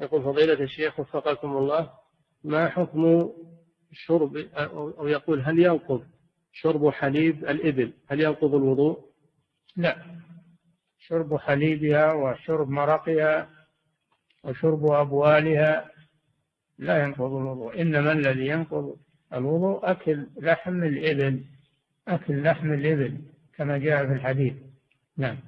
يقول فضيلة الشيخ وفقكم الله ما حكم شرب أو يقول هل ينقض شرب حليب الإبل؟ هل ينقض الوضوء؟ لا. شرب حليبها وشرب مرقها وشرب أبوالها لا ينقض الوضوء. إنما الذي ينقض الوضوء أكل لحم الإبل أكل لحم الإبل كما جاء في الحديث. نعم.